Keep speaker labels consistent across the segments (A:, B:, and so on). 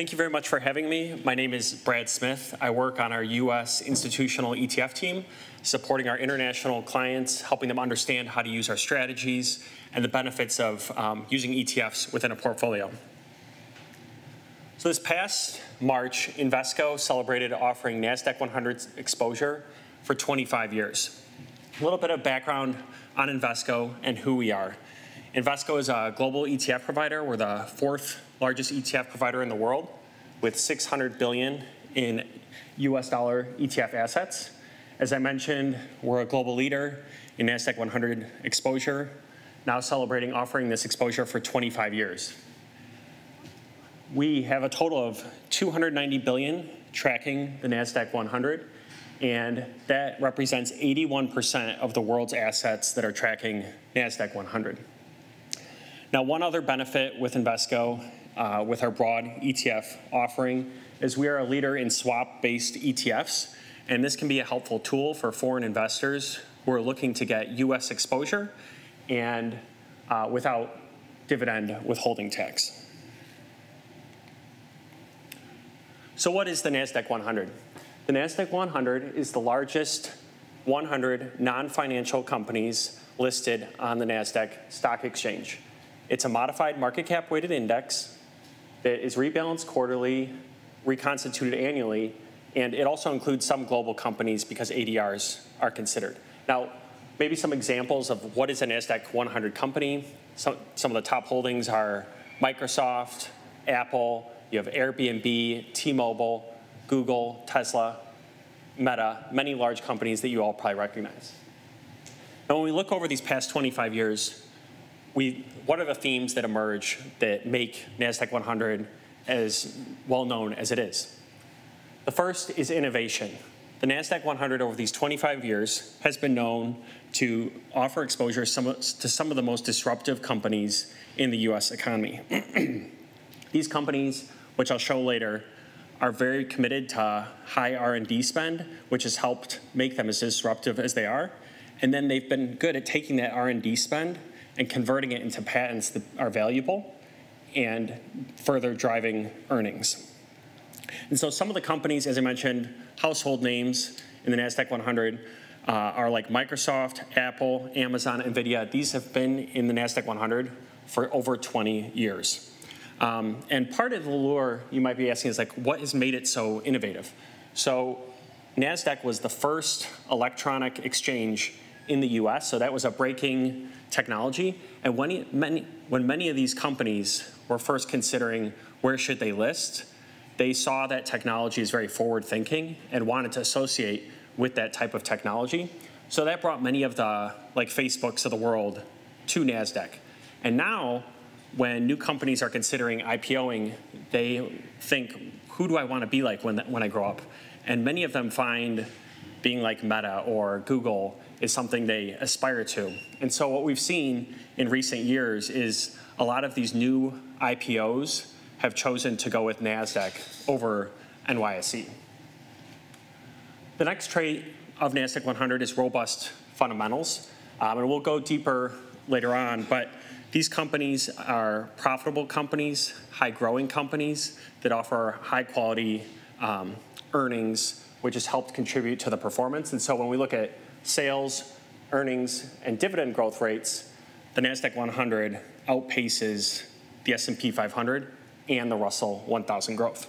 A: Thank you very much for having me. My name is Brad Smith. I work on our U.S. institutional ETF team, supporting our international clients, helping them understand how to use our strategies and the benefits of um, using ETFs within a portfolio. So this past March, Invesco celebrated offering NASDAQ 100 exposure for 25 years. A little bit of background on Invesco and who we are. Invesco is a global ETF provider. We're the fourth largest ETF provider in the world with 600 billion in US dollar ETF assets. As I mentioned, we're a global leader in NASDAQ 100 exposure, now celebrating offering this exposure for 25 years we have a total of 290 billion tracking the NASDAQ 100, and that represents 81% of the world's assets that are tracking NASDAQ 100. Now, one other benefit with Invesco, uh, with our broad ETF offering, is we are a leader in swap-based ETFs, and this can be a helpful tool for foreign investors who are looking to get U.S. exposure and uh, without dividend withholding tax. So what is the NASDAQ 100? The NASDAQ 100 is the largest 100 non-financial companies listed on the NASDAQ stock exchange. It's a modified market cap weighted index that is rebalanced quarterly, reconstituted annually, and it also includes some global companies because ADRs are considered. Now, maybe some examples of what is a NASDAQ 100 company. Some, some of the top holdings are Microsoft, Apple, you have Airbnb, T-Mobile, Google, Tesla, Meta, many large companies that you all probably recognize. Now, when we look over these past 25 years, we, what are the themes that emerge that make NASDAQ 100 as well known as it is? The first is innovation. The NASDAQ 100 over these 25 years has been known to offer exposure to some of the most disruptive companies in the US economy. These companies which I'll show later, are very committed to high R&D spend, which has helped make them as disruptive as they are. And then they've been good at taking that R&D spend and converting it into patents that are valuable and further driving earnings. And so some of the companies, as I mentioned, household names in the NASDAQ 100 uh, are like Microsoft, Apple, Amazon, NVIDIA. These have been in the NASDAQ 100 for over 20 years. Um, and part of the lure you might be asking is like, what has made it so innovative? So NASDAQ was the first electronic exchange in the US, so that was a breaking technology. And when many, when many of these companies were first considering where should they list, they saw that technology is very forward thinking and wanted to associate with that type of technology. So that brought many of the like Facebooks of the world to NASDAQ. And now when new companies are considering IPOing, they think, who do I want to be like when, when I grow up? And many of them find being like Meta or Google is something they aspire to. And so what we've seen in recent years is a lot of these new IPOs have chosen to go with NASDAQ over NYSE. The next trait of NASDAQ 100 is robust fundamentals. Um, and we'll go deeper later on, but these companies are profitable companies, high growing companies that offer high quality um, earnings, which has helped contribute to the performance. And so when we look at sales, earnings, and dividend growth rates, the NASDAQ 100 outpaces the S&P 500 and the Russell 1000 growth.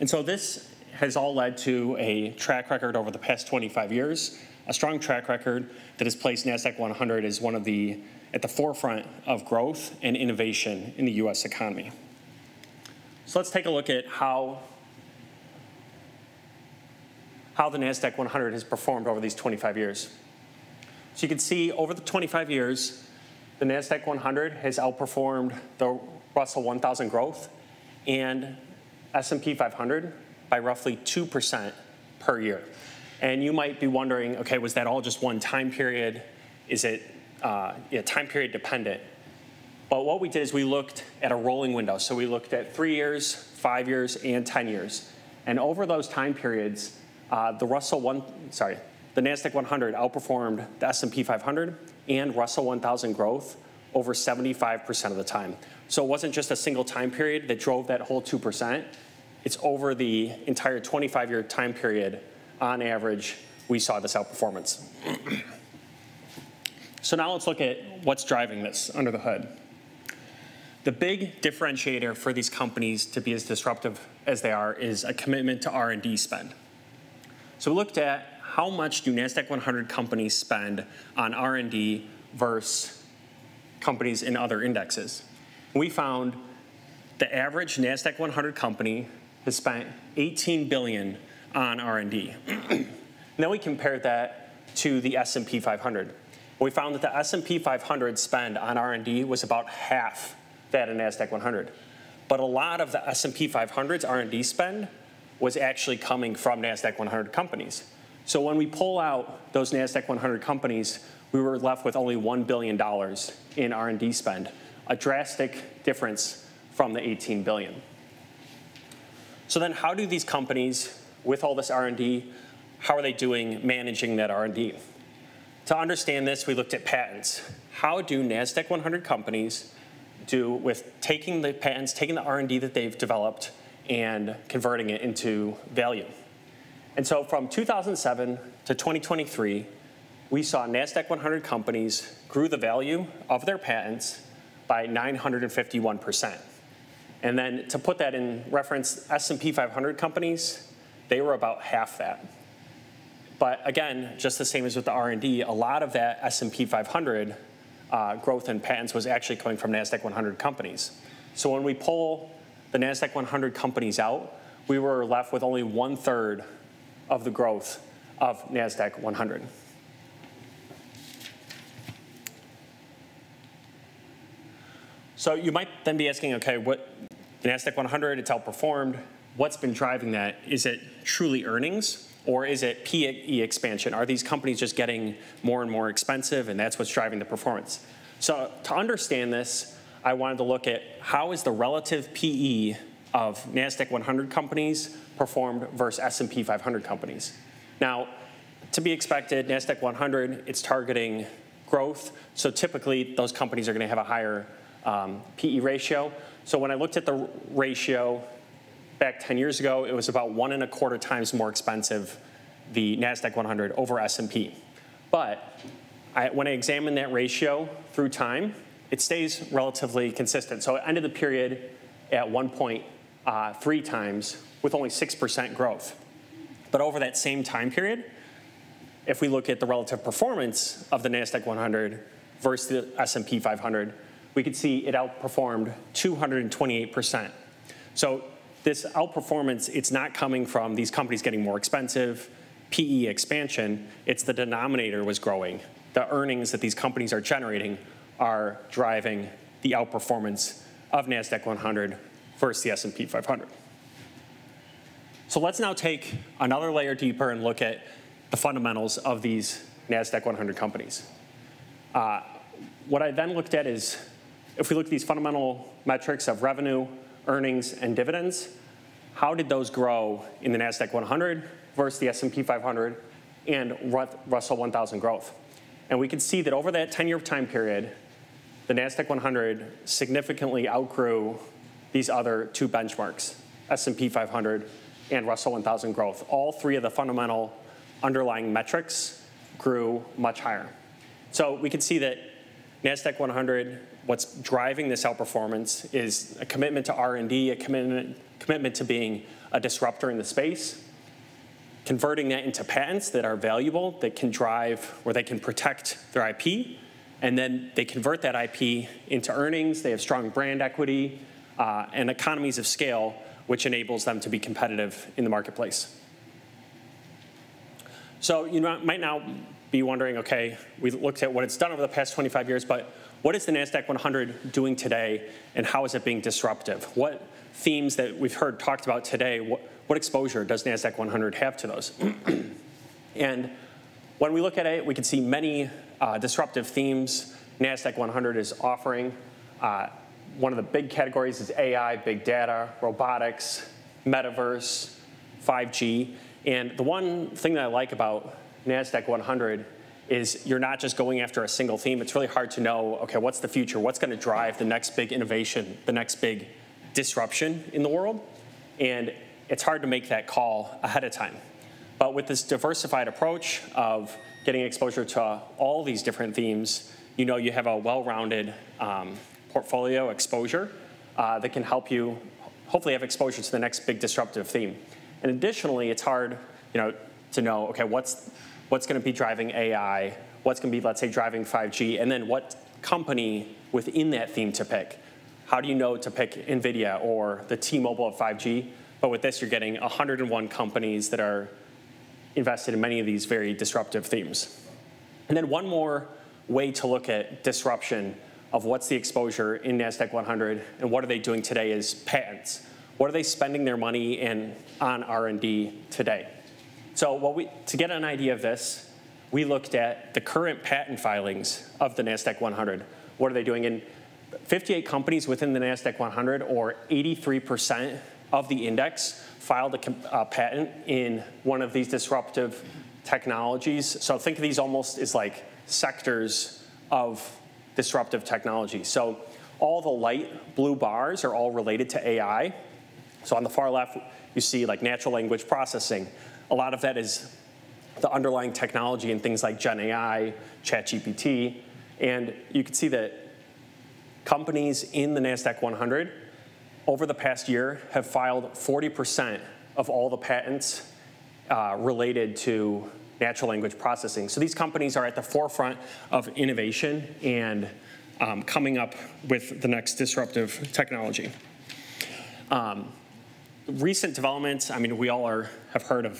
A: And so this has all led to a track record over the past 25 years, a strong track record that has placed NASDAQ 100 as one of the at the forefront of growth and innovation in the US economy. So let's take a look at how, how the NASDAQ 100 has performed over these 25 years. So you can see over the 25 years, the NASDAQ 100 has outperformed the Russell 1000 growth and S&P 500 by roughly 2% per year. And you might be wondering, okay, was that all just one time period? Is it uh, yeah, time period dependent. But what we did is we looked at a rolling window. So we looked at three years, five years, and 10 years. And over those time periods, uh, the Russell one, sorry, the NASDAQ 100 outperformed the S&P 500 and Russell 1000 growth over 75% of the time. So it wasn't just a single time period that drove that whole 2%. It's over the entire 25-year time period, on average, we saw this outperformance. So now let's look at what's driving this under the hood. The big differentiator for these companies to be as disruptive as they are is a commitment to R&D spend. So we looked at how much do NASDAQ 100 companies spend on R&D versus companies in other indexes. We found the average NASDAQ 100 company has spent 18 billion on R&D. then we compared that to the S&P 500. We found that the S&P 500 spend on R&D was about half that of NASDAQ 100. But a lot of the S&P 500's R&D spend was actually coming from NASDAQ 100 companies. So when we pull out those NASDAQ 100 companies, we were left with only $1 billion in R&D spend, a drastic difference from the 18 billion. So then how do these companies, with all this R&D, how are they doing managing that R&D? To understand this, we looked at patents. How do NASDAQ 100 companies do with taking the patents, taking the R&D that they've developed, and converting it into value? And so from 2007 to 2023, we saw NASDAQ 100 companies grew the value of their patents by 951%. And then to put that in reference, S&P 500 companies, they were about half that. But again, just the same as with the R&D, a lot of that S&P 500 uh, growth in patents was actually coming from NASDAQ 100 companies. So when we pull the NASDAQ 100 companies out, we were left with only one third of the growth of NASDAQ 100. So you might then be asking, okay, what the NASDAQ 100, it's outperformed. What's been driving that? Is it truly earnings or is it PE expansion? Are these companies just getting more and more expensive and that's what's driving the performance? So to understand this, I wanted to look at how is the relative PE of NASDAQ 100 companies performed versus S&P 500 companies. Now, to be expected, NASDAQ 100, it's targeting growth. So typically, those companies are going to have a higher um, PE ratio. So when I looked at the ratio back 10 years ago, it was about one and a quarter times more expensive, the NASDAQ 100 over S&P. But I, when I examined that ratio through time, it stays relatively consistent. So it ended the period at 1.3 uh, times with only 6% growth. But over that same time period, if we look at the relative performance of the NASDAQ 100 versus the S&P 500, we could see it outperformed 228%. So this outperformance, it's not coming from these companies getting more expensive, PE expansion, it's the denominator was growing. The earnings that these companies are generating are driving the outperformance of NASDAQ 100 versus the S&P 500. So let's now take another layer deeper and look at the fundamentals of these NASDAQ 100 companies. Uh, what I then looked at is if we look at these fundamental metrics of revenue, earnings, and dividends, how did those grow in the NASDAQ 100 versus the S&P 500 and Russell 1000 growth? And we can see that over that 10-year time period, the NASDAQ 100 significantly outgrew these other two benchmarks, S&P 500 and Russell 1000 growth. All three of the fundamental underlying metrics grew much higher. So we can see that NASDAQ 100 what's driving this outperformance is a commitment to R&D, a commitment, commitment to being a disruptor in the space, converting that into patents that are valuable, that can drive, or they can protect their IP, and then they convert that IP into earnings, they have strong brand equity, uh, and economies of scale, which enables them to be competitive in the marketplace. So you might now be wondering, okay, we looked at what it's done over the past 25 years, but what is the NASDAQ 100 doing today and how is it being disruptive? What themes that we've heard talked about today, what, what exposure does NASDAQ 100 have to those? and when we look at it, we can see many uh, disruptive themes NASDAQ 100 is offering. Uh, one of the big categories is AI, big data, robotics, metaverse, 5G. And the one thing that I like about NASDAQ 100 is you're not just going after a single theme. It's really hard to know, okay, what's the future? What's going to drive the next big innovation, the next big disruption in the world? And it's hard to make that call ahead of time. But with this diversified approach of getting exposure to all these different themes, you know you have a well-rounded um, portfolio exposure uh, that can help you hopefully have exposure to the next big disruptive theme. And additionally, it's hard you know, to know, okay, what's, what's going to be driving AI, what's going to be, let's say, driving 5G, and then what company within that theme to pick. How do you know to pick NVIDIA or the T-Mobile of 5G? But with this, you're getting 101 companies that are invested in many of these very disruptive themes. And then one more way to look at disruption of what's the exposure in NASDAQ 100 and what are they doing today is patents. What are they spending their money in on R&D today? So what we, to get an idea of this, we looked at the current patent filings of the NASDAQ 100. What are they doing? In 58 companies within the NASDAQ 100, or 83% of the index, filed a patent in one of these disruptive technologies. So think of these almost as like sectors of disruptive technology. So all the light blue bars are all related to AI. So on the far left, you see like natural language processing. A lot of that is the underlying technology in things like Gen AI, ChatGPT, and you can see that companies in the NASDAQ 100 over the past year have filed 40% of all the patents uh, related to natural language processing. So these companies are at the forefront of innovation and um, coming up with the next disruptive technology. Um, recent developments, I mean, we all are, have heard of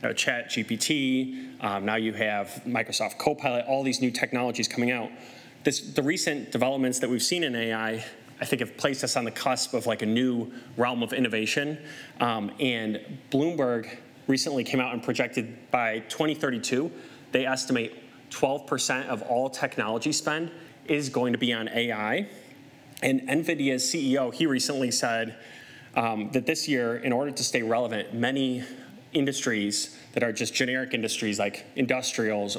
A: you know, Chat GPT, um, now you have Microsoft Copilot, all these new technologies coming out. This, the recent developments that we've seen in AI I think have placed us on the cusp of like a new realm of innovation. Um, and Bloomberg recently came out and projected by 2032, they estimate 12% of all technology spend is going to be on AI. And NVIDIA's CEO, he recently said um, that this year, in order to stay relevant, many industries that are just generic industries like industrials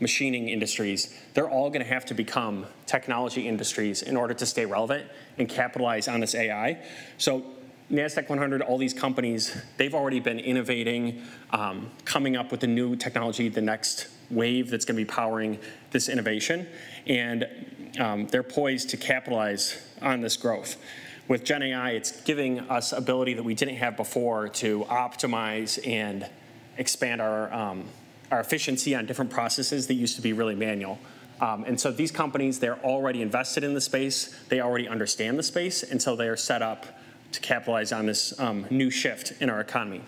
A: machining industries, they're all going to have to become technology industries in order to stay relevant and capitalize on this AI. So NASDAQ 100, all these companies, they've already been innovating, um, coming up with the new technology, the next wave that's going to be powering this innovation. And um, they're poised to capitalize on this growth. With Gen AI, it's giving us ability that we didn't have before to optimize and expand our um, our efficiency on different processes that used to be really manual. Um, and so these companies, they're already invested in the space, they already understand the space, and so they are set up to capitalize on this um, new shift in our economy.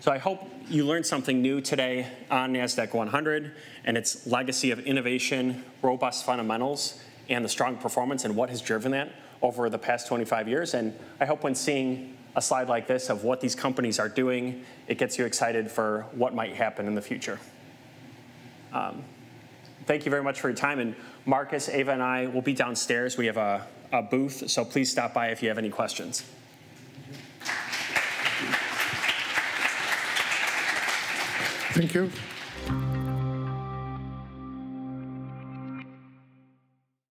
A: So I hope you learned something new today on NASDAQ 100 and its legacy of innovation, robust fundamentals, and the strong performance and what has driven that over the past 25 years. And I hope when seeing a slide like this of what these companies are doing. It gets you excited for what might happen in the future. Um, thank you very much for your time. And Marcus, Ava, and I will be downstairs. We have a, a booth, so please stop by if you have any questions.